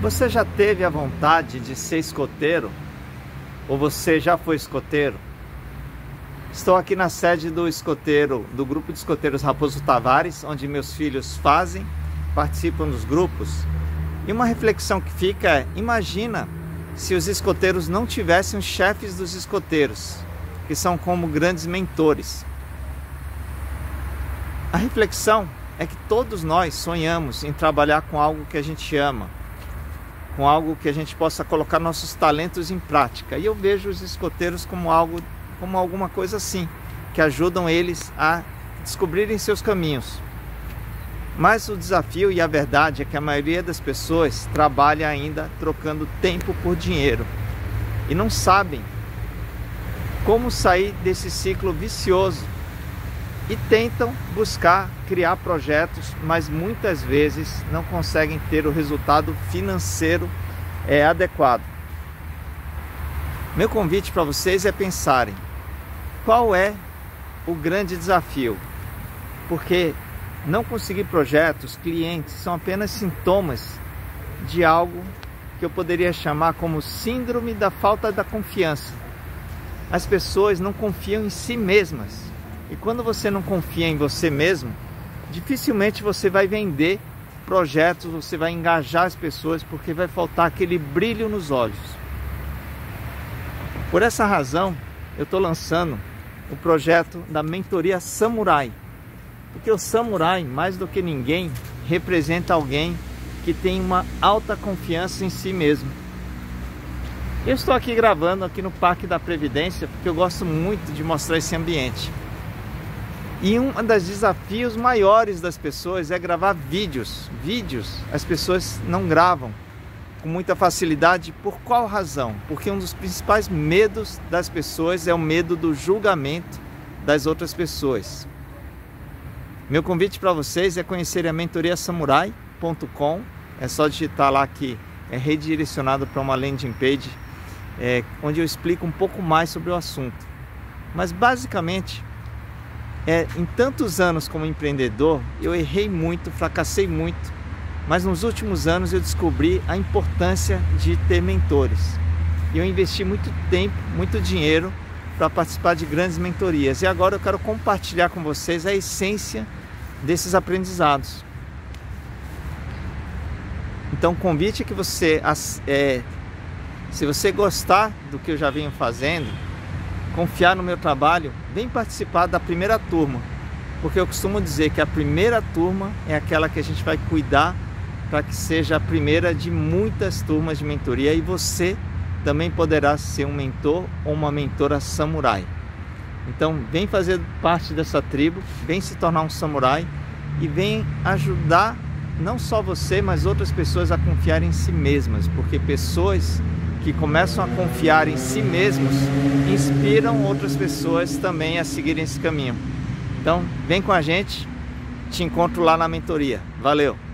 Você já teve a vontade de ser escoteiro? Ou você já foi escoteiro? Estou aqui na sede do escoteiro, do grupo de escoteiros Raposo Tavares, onde meus filhos fazem, participam dos grupos. E uma reflexão que fica é: imagina se os escoteiros não tivessem os chefes dos escoteiros, que são como grandes mentores. A reflexão é que todos nós sonhamos em trabalhar com algo que a gente ama, com algo que a gente possa colocar nossos talentos em prática. E eu vejo os escoteiros como algo, como alguma coisa assim, que ajudam eles a descobrirem seus caminhos. Mas o desafio e a verdade é que a maioria das pessoas trabalha ainda trocando tempo por dinheiro e não sabem como sair desse ciclo vicioso e tentam buscar criar projetos, mas muitas vezes não conseguem ter o resultado financeiro é, adequado. Meu convite para vocês é pensarem qual é o grande desafio, porque não conseguir projetos, clientes, são apenas sintomas de algo que eu poderia chamar como síndrome da falta da confiança. As pessoas não confiam em si mesmas e quando você não confia em você mesmo, dificilmente você vai vender projetos, você vai engajar as pessoas porque vai faltar aquele brilho nos olhos. Por essa razão, eu estou lançando o projeto da mentoria Samurai. Porque o samurai, mais do que ninguém, representa alguém que tem uma alta confiança em si mesmo. Eu estou aqui gravando aqui no Parque da Previdência porque eu gosto muito de mostrar esse ambiente. E um dos desafios maiores das pessoas é gravar vídeos. Vídeos as pessoas não gravam com muita facilidade. Por qual razão? Porque um dos principais medos das pessoas é o medo do julgamento das outras pessoas. Meu convite para vocês é conhecer a mentoriasamurai.com. É só digitar lá que é redirecionado para uma landing page é, onde eu explico um pouco mais sobre o assunto. Mas basicamente é, em tantos anos como empreendedor, eu errei muito, fracassei muito, mas nos últimos anos eu descobri a importância de ter mentores. E eu investi muito tempo, muito dinheiro para participar de grandes mentorias. E agora eu quero compartilhar com vocês a essência desses aprendizados. Então, o convite é que você, é, se você gostar do que eu já venho fazendo, confiar no meu trabalho, vem participar da primeira turma. Porque eu costumo dizer que a primeira turma é aquela que a gente vai cuidar para que seja a primeira de muitas turmas de mentoria e você também poderá ser um mentor ou uma mentora samurai. Então, vem fazer parte dessa tribo, vem se tornar um samurai e vem ajudar não só você, mas outras pessoas a confiar em si mesmas, porque pessoas que começam a confiar em si mesmos inspiram outras pessoas também a seguirem esse caminho. Então, vem com a gente, te encontro lá na mentoria. Valeu!